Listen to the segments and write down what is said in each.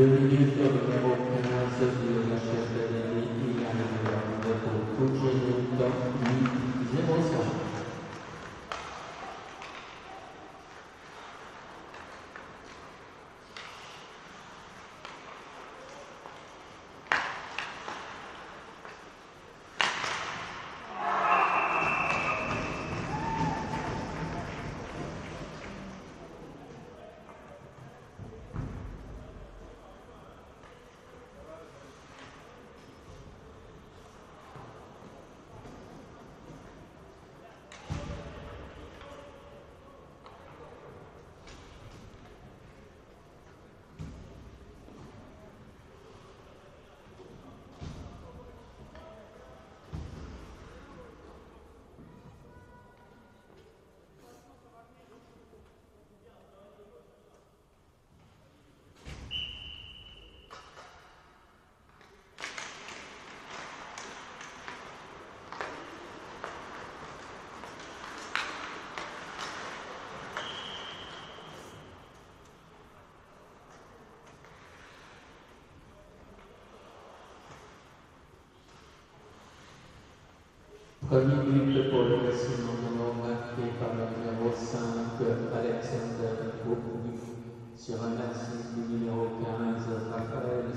Thank you. 0 5. Premier but pour le Simon marqué par le numéro 5, Alexander sur un assist du numéro 15, Raphaël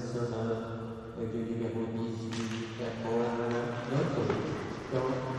et du numéro 18, Caroline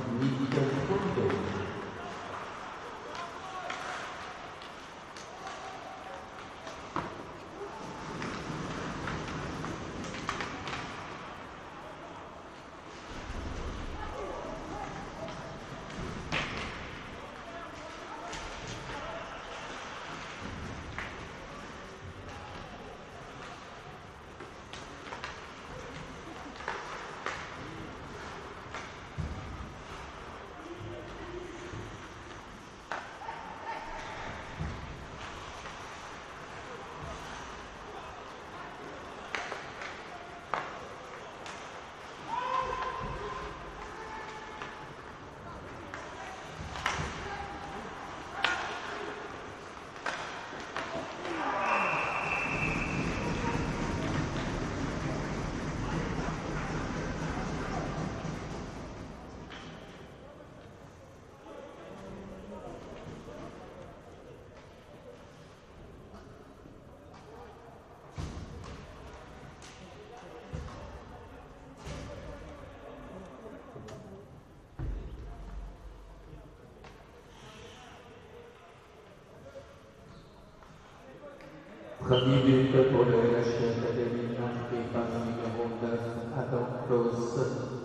Forgiving the correlation that they will not be parmi le monde adoptos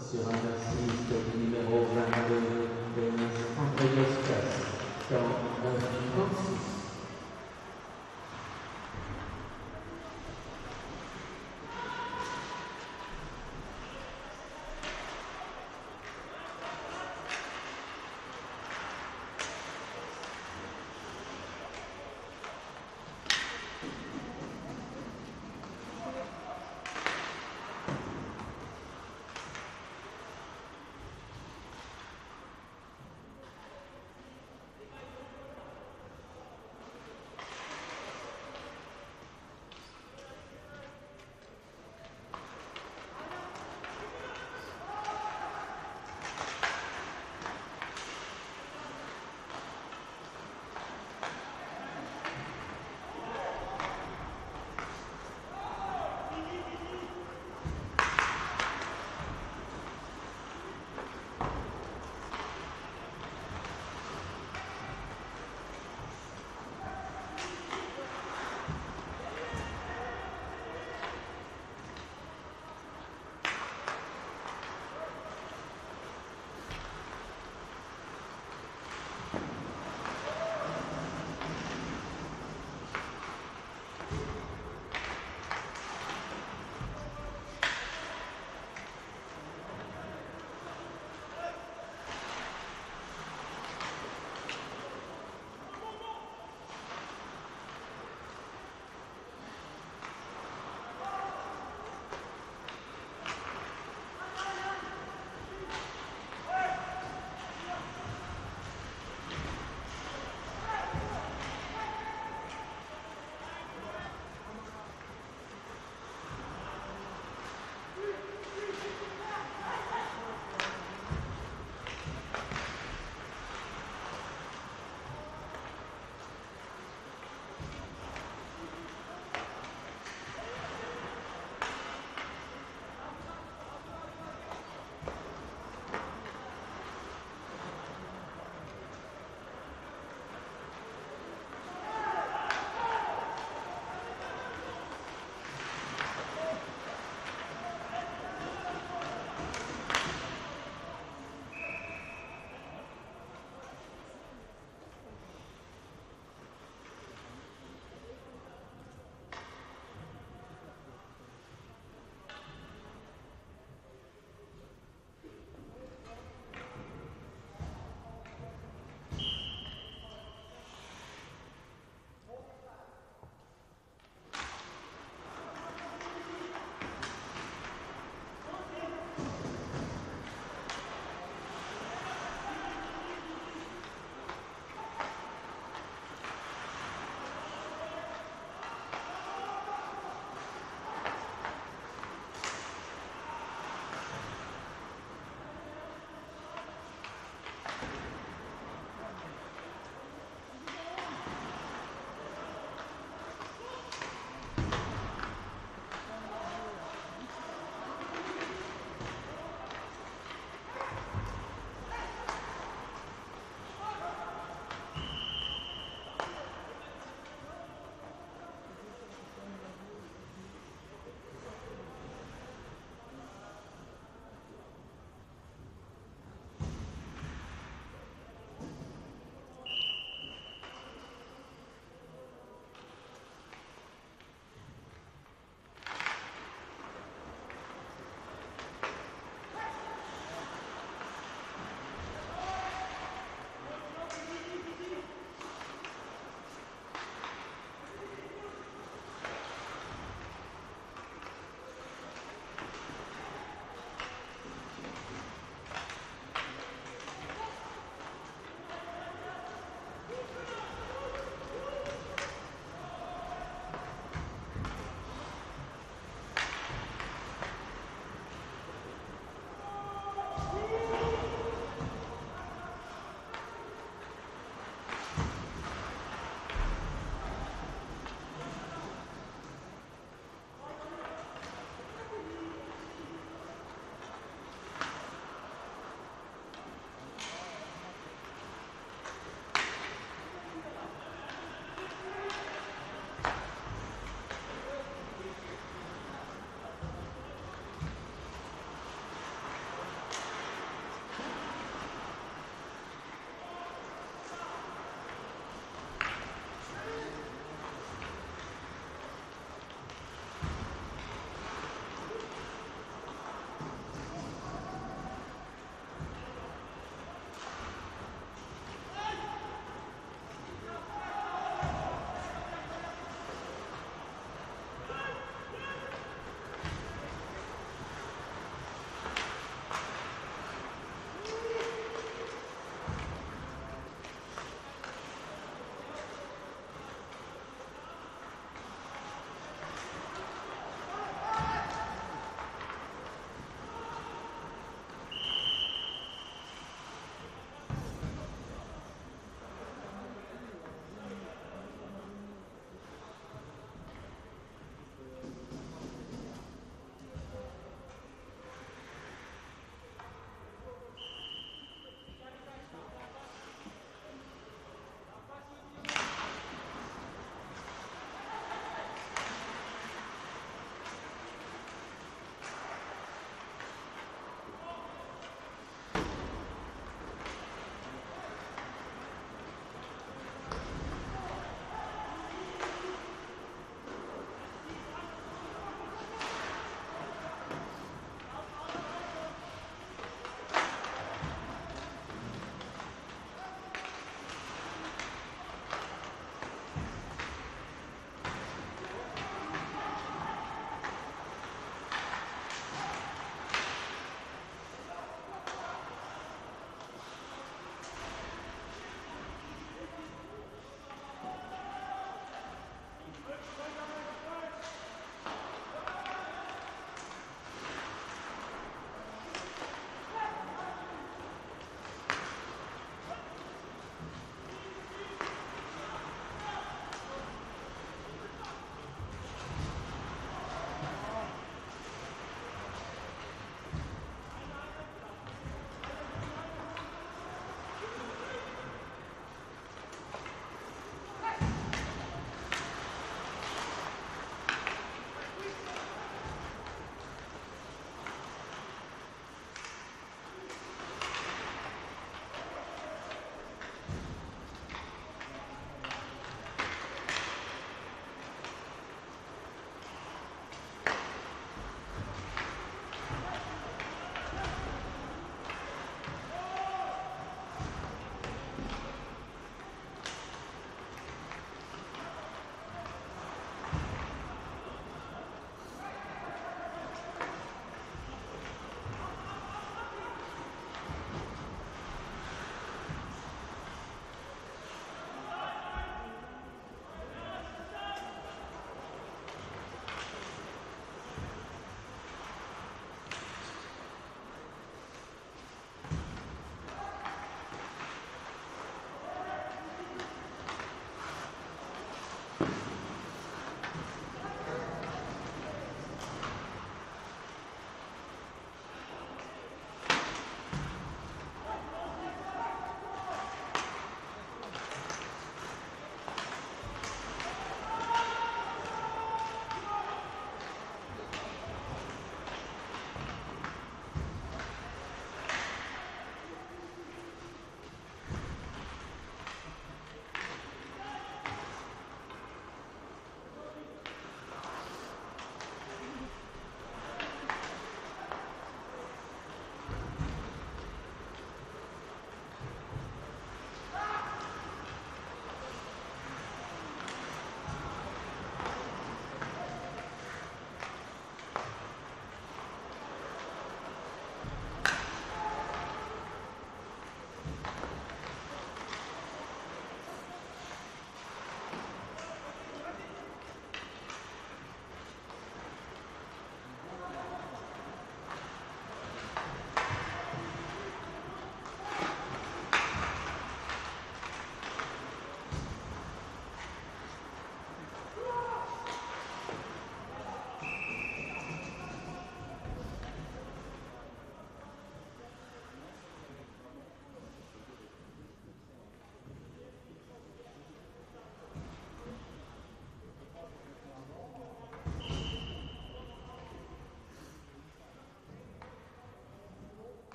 sur un assise de numéro 22 de Andreas Kass, car on a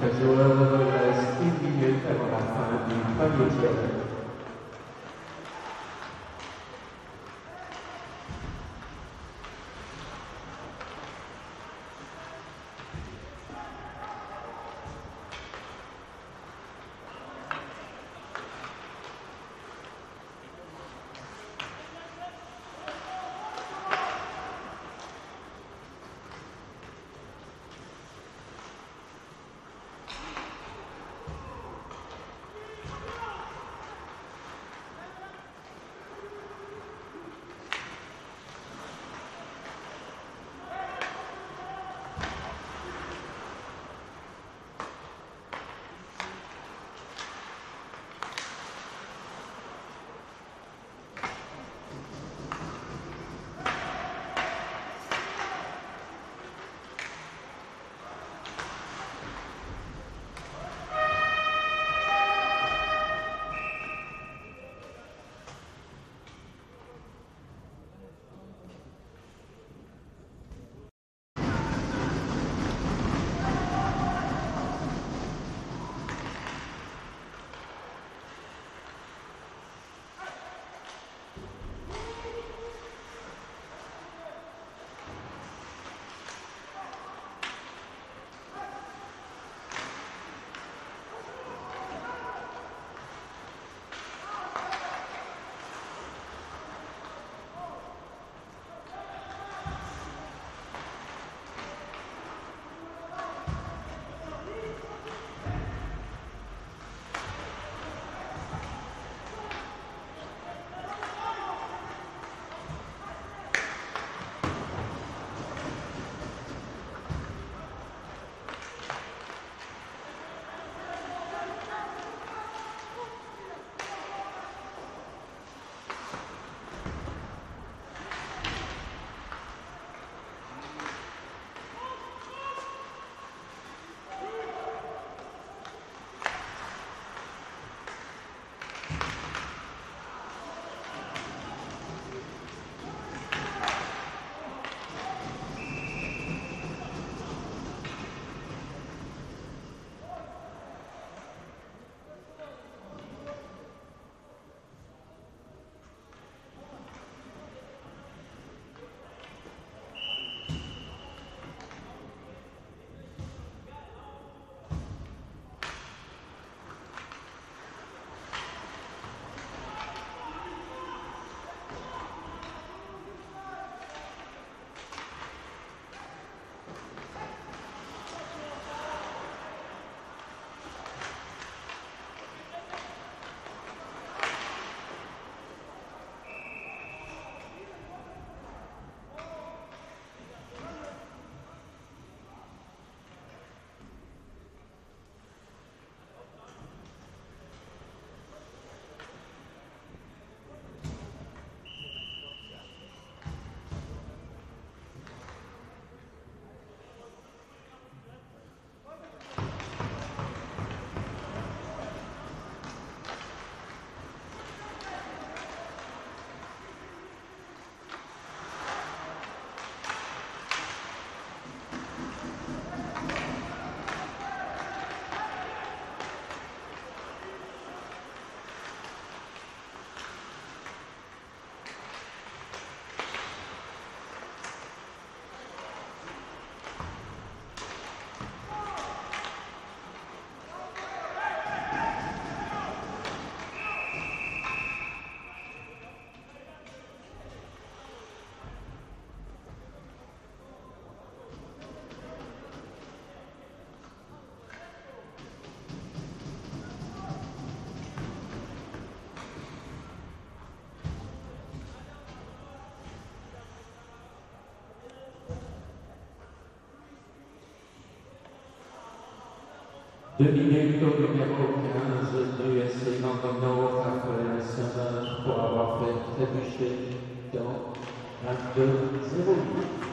感谢我 versuche es in. W imię którym jako gwiazdy tu jest nowa nauka, która jest nasza szkoła, w się to, a gdy zrób.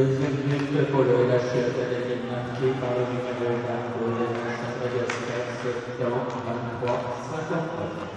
08. Deuxième minute pour le lâcher de l'équipe marqué par le numéro 22 de la Chambre d'Espèce dans 23 53. Deux minutes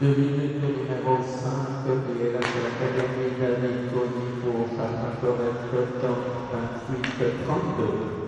Domine Domina vos saints, priez la sur l'Académie d'un école pour chaque interprète, 28, 32.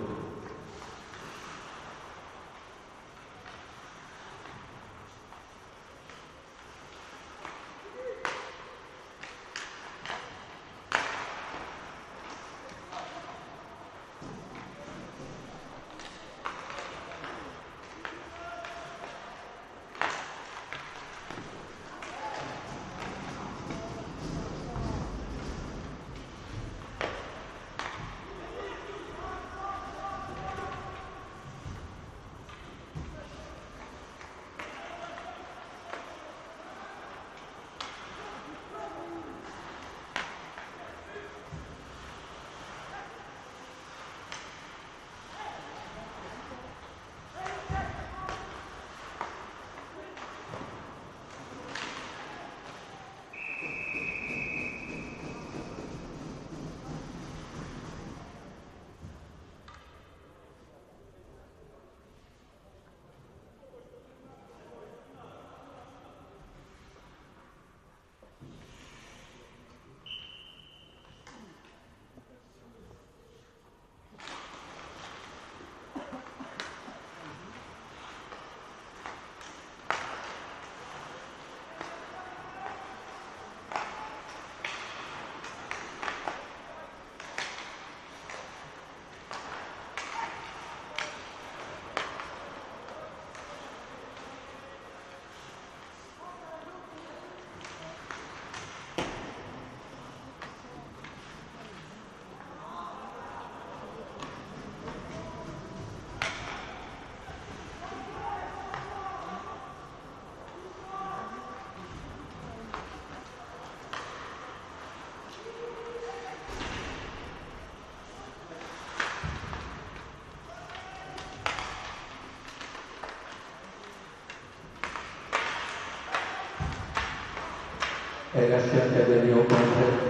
gracias que ha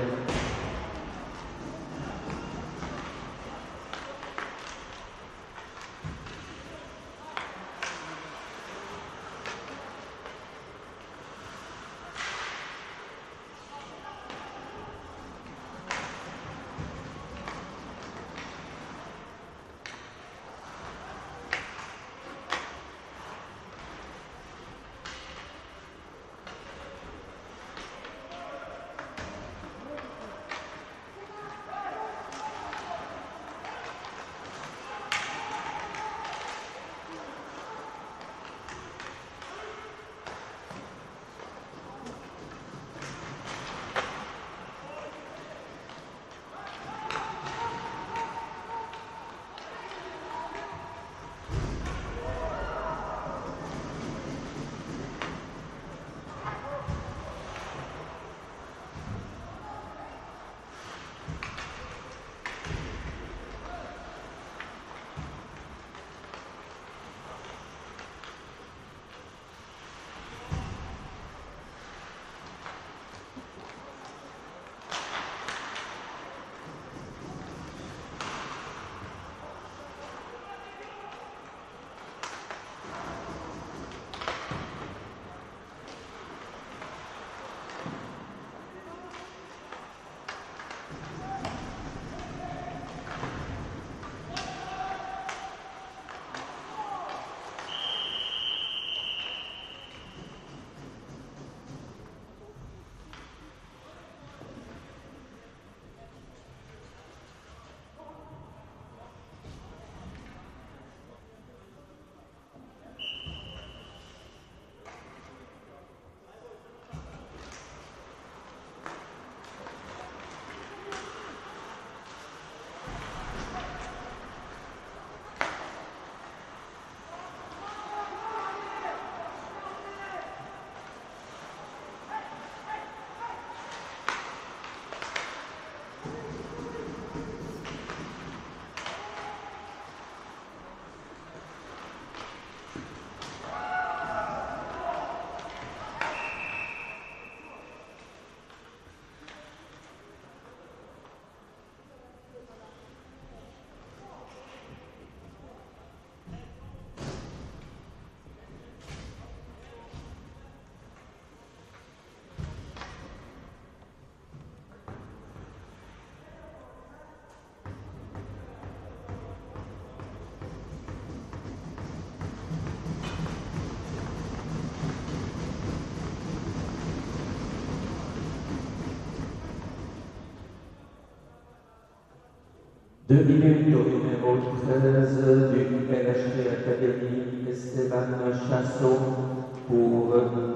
Deux minutes au numéro 13 du LHD Académie Esteban Chassot pour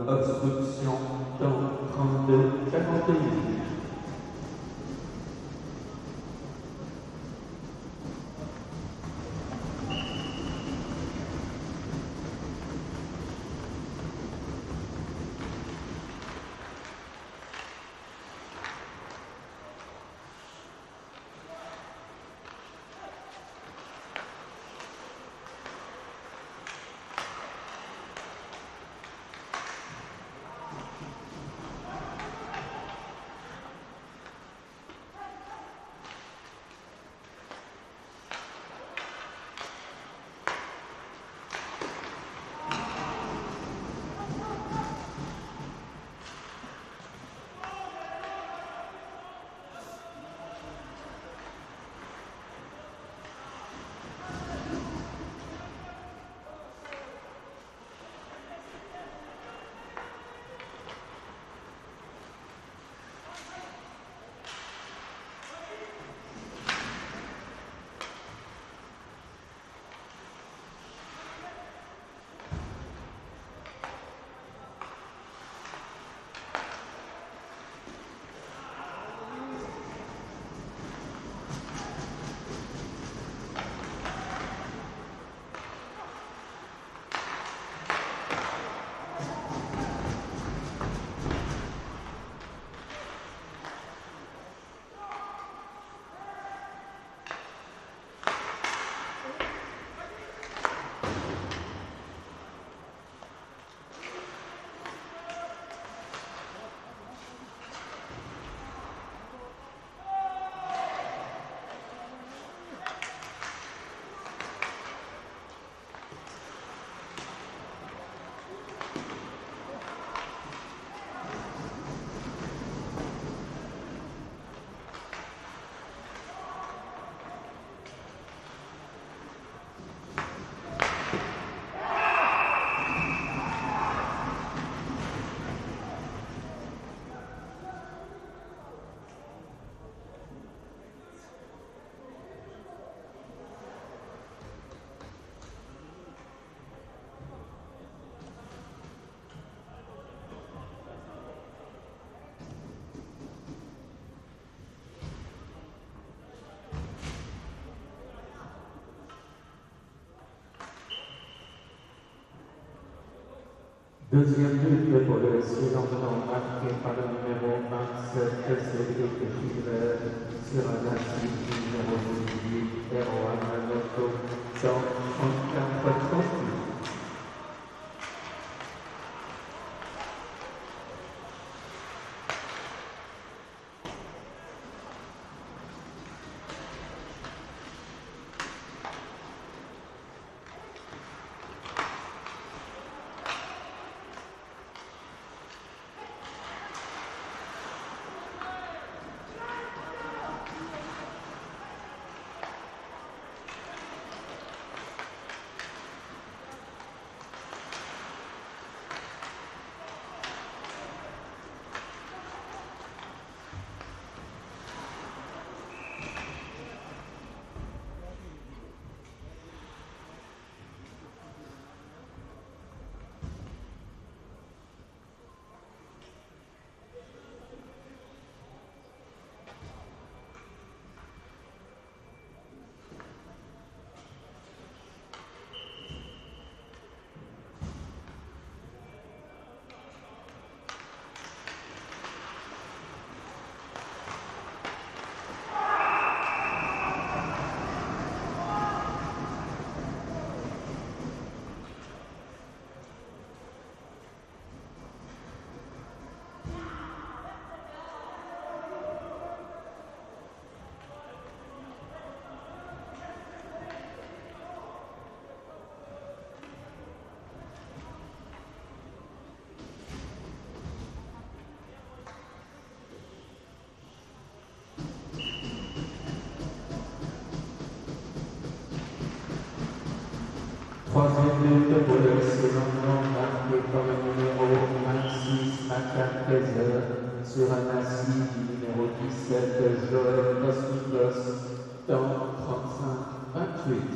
obstruction dans 32 41. Deuxièmement, pour le suivant de l'embarque qui est par le numéro que SCD de Chivret sur un assis numéro 18 01 à notre 134 30 minutes pour le second marqué par le numéro 26 à 13 heures sur un assis du numéro 17 Joël Kosmikos, temps 35-28.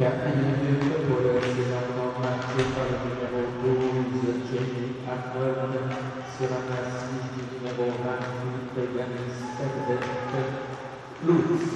Jak innym wyrwujący na mnoga przypalnego bólu i zlecenie, a głębę syrana z nimi niebołami, peganis, serdecznie, lud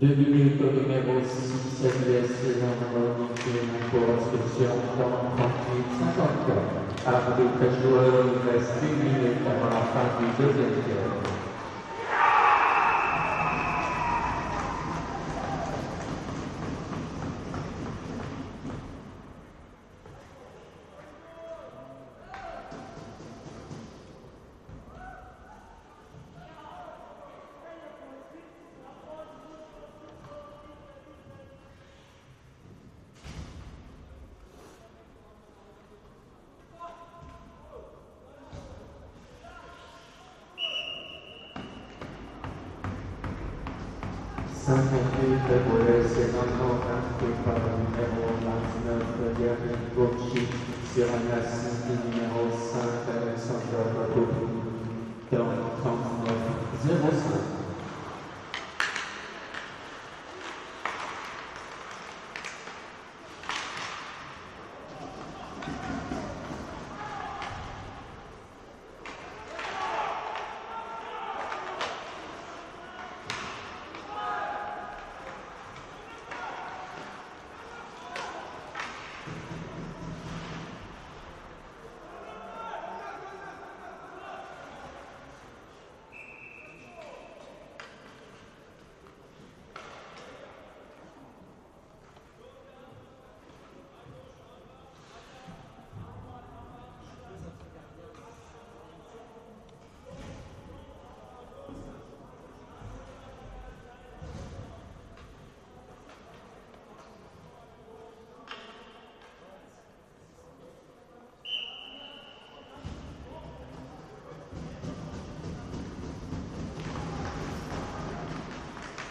Deux minutes au numéro 6, LUS dans pour instruction dans 38 54. Après le joueur, il reste une minute avant la fin du deuxième tiers. Saint-Henri pour le Sénat inscrit par le numéro 29 Yannick Gauchi sur un assist numéro 5 Alexandre Bakopi dans 39 05.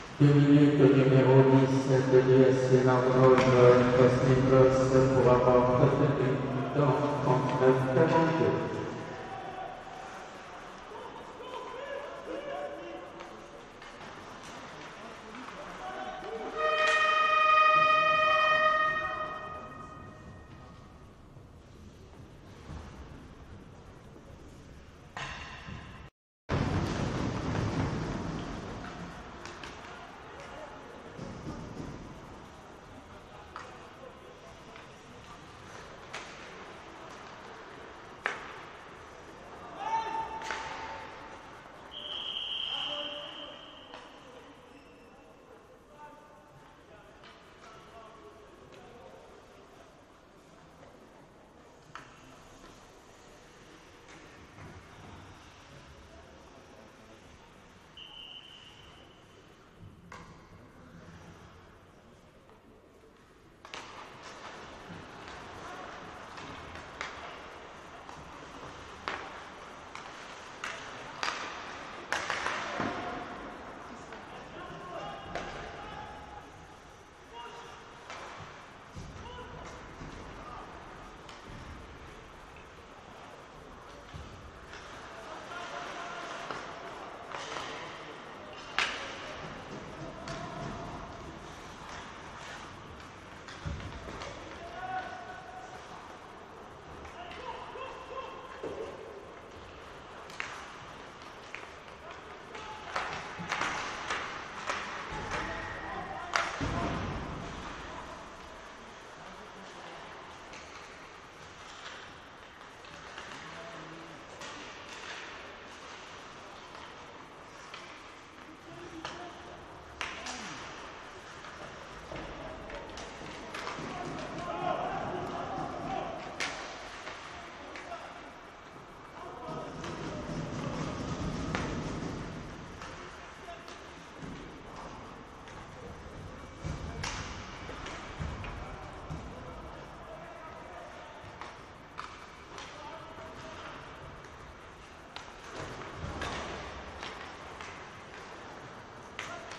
Deux minutes numéro 17 de l'USC Marnoz, Cosmicos pour avoir retenu dans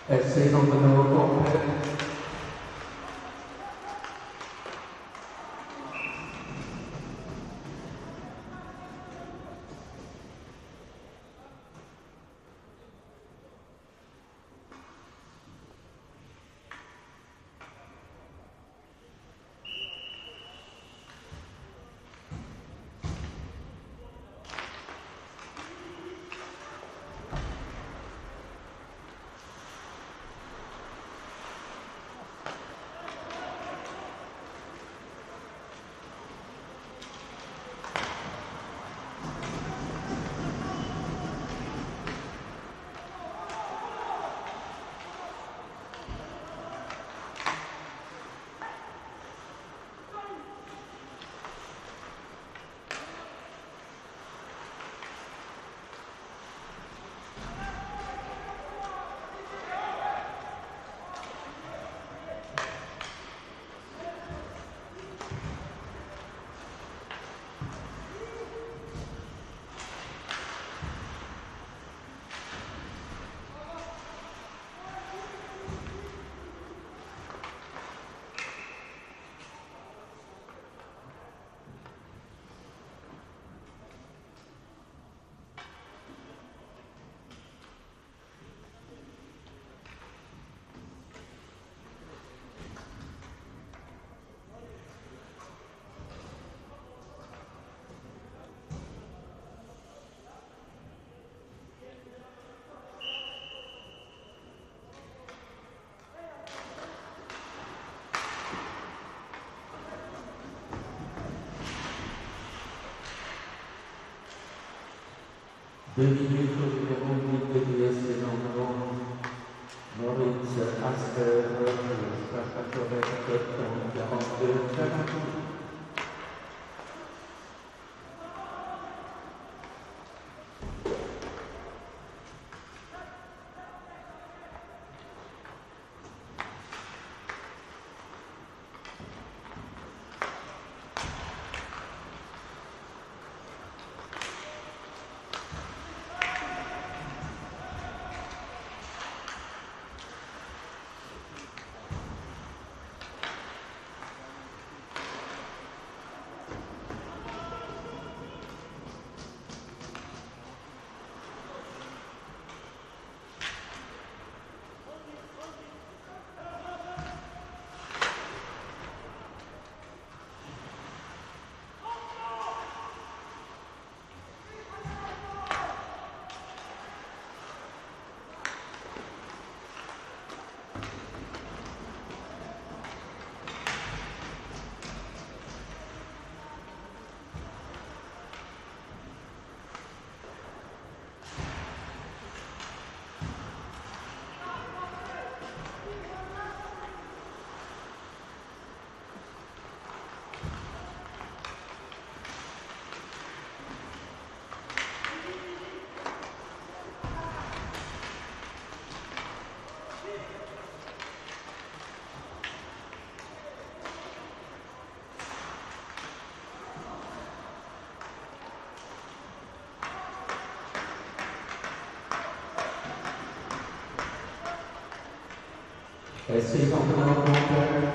Essendo un nuovo completo Moritz Spaccatorek, 42, 42. Let's see something on the.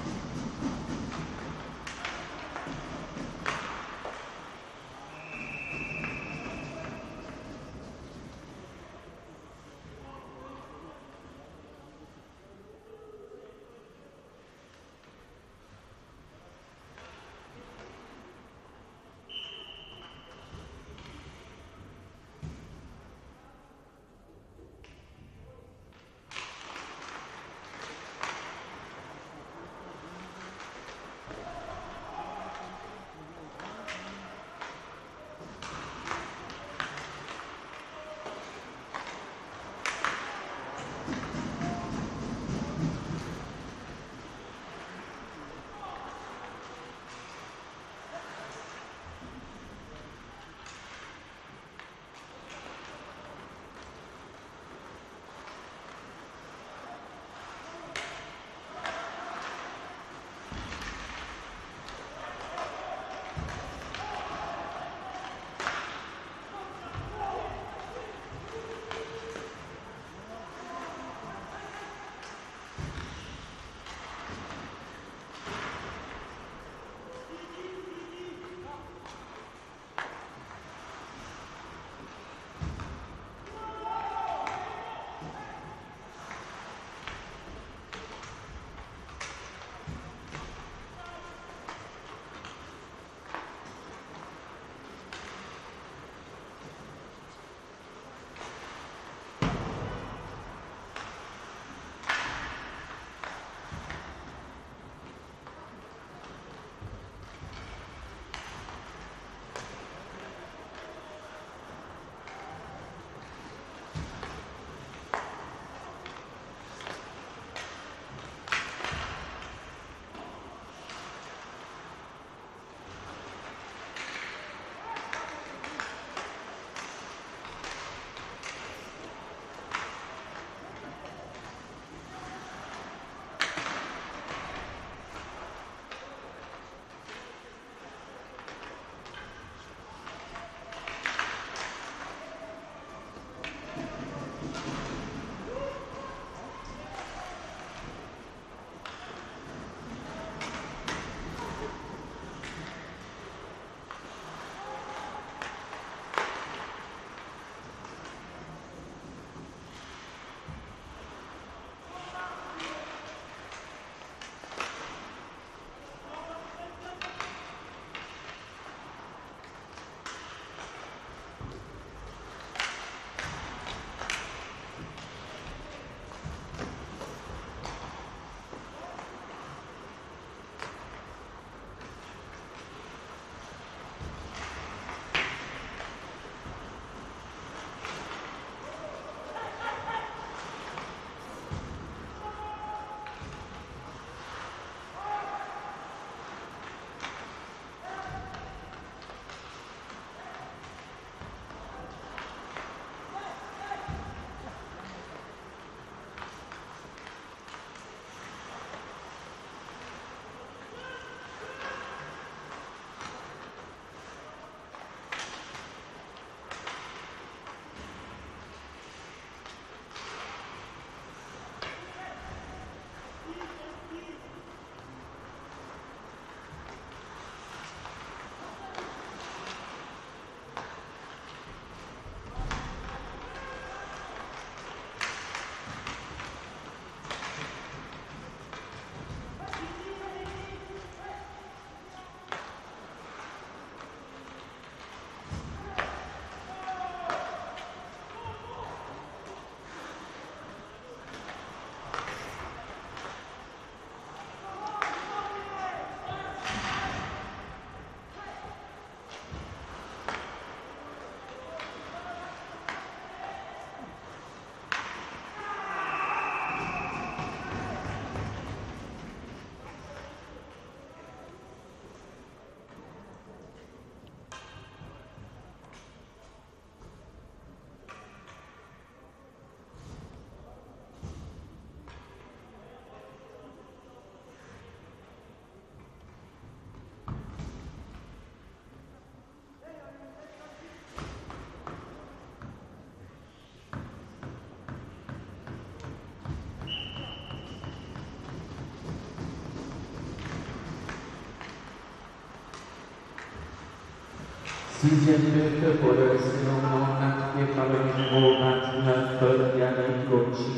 Sixième lutte pour le Sloman, marqué par le numéro 29, Yannick Gauchi,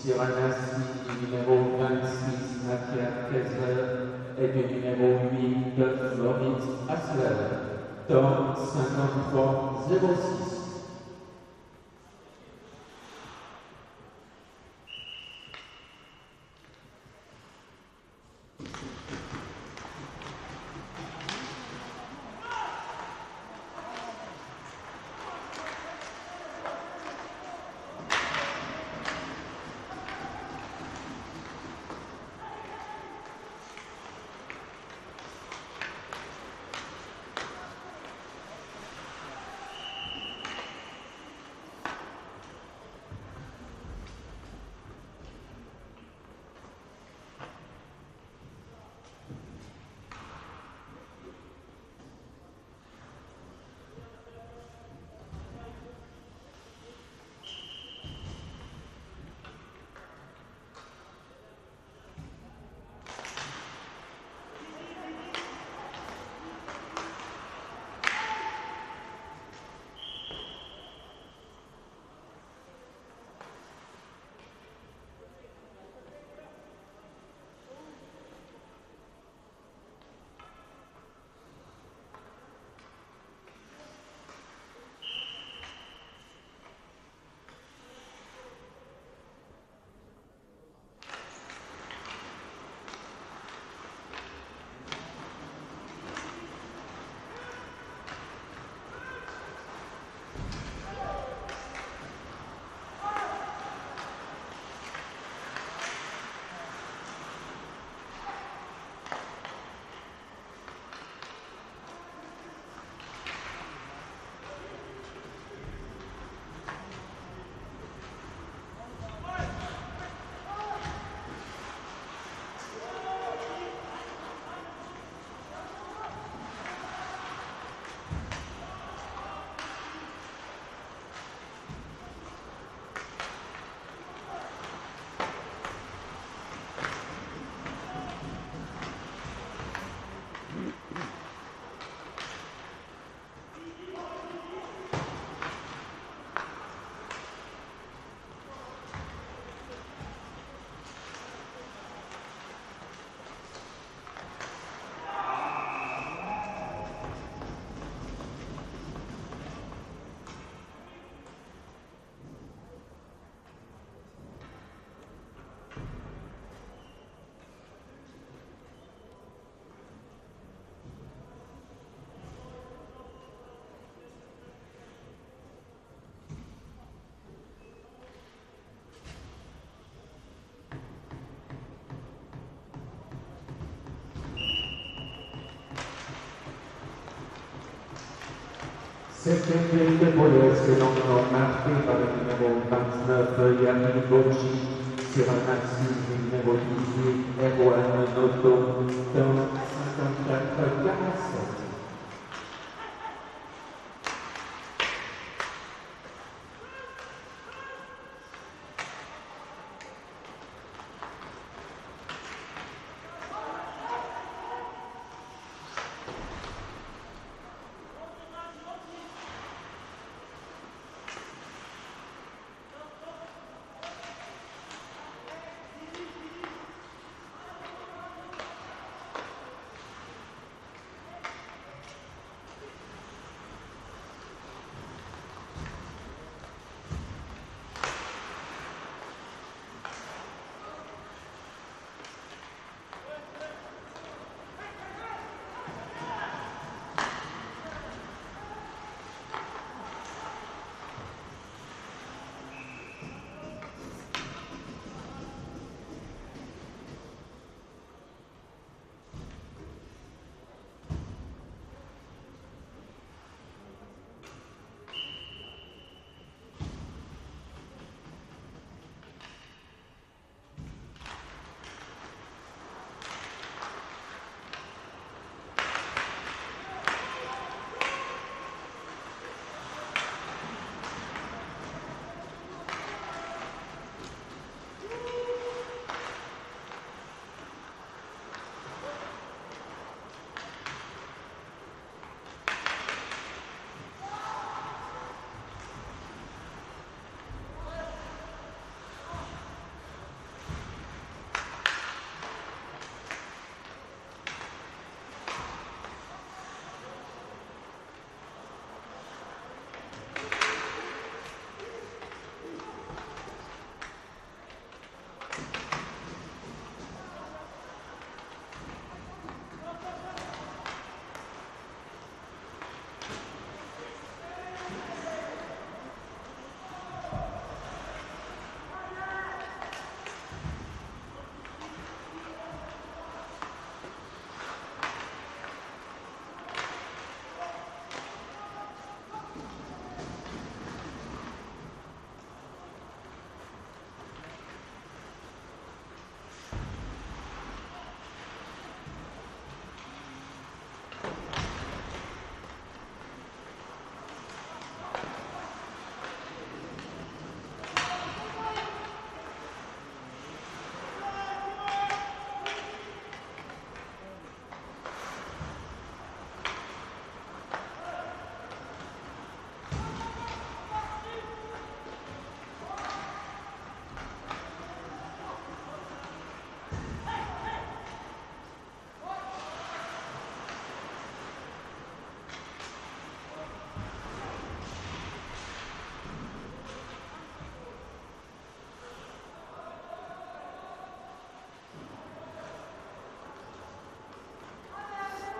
sur un assis du numéro 26, Mathias Kessler, et du numéro 8, Maurice Hassler. Temps 53, 06. Serpentește bolesc în omul naștii, care din nevoltanți nătăia a boci, de din nevoiții, egoană notul, tău, să-mi tău, tău, tău, tău, tău,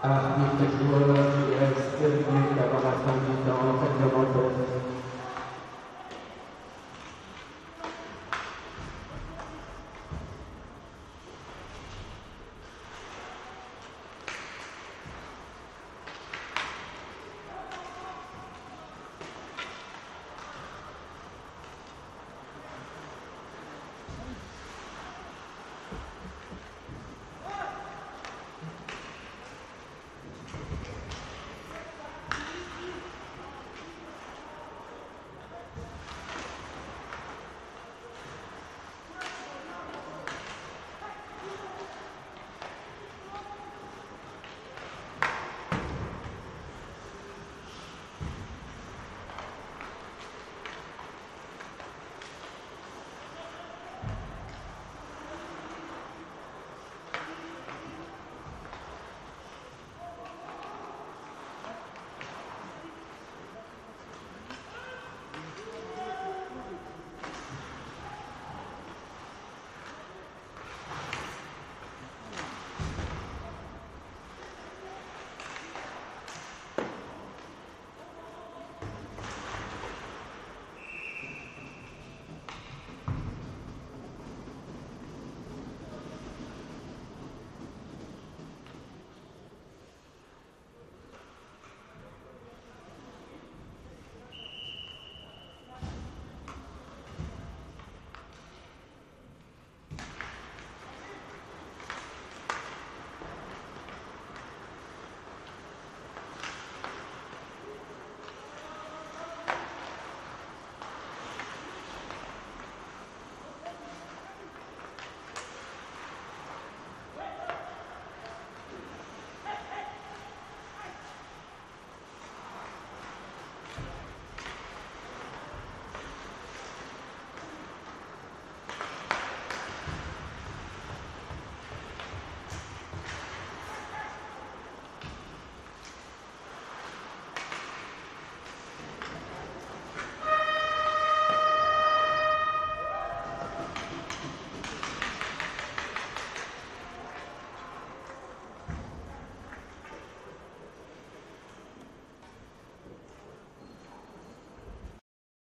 Ah, Amen.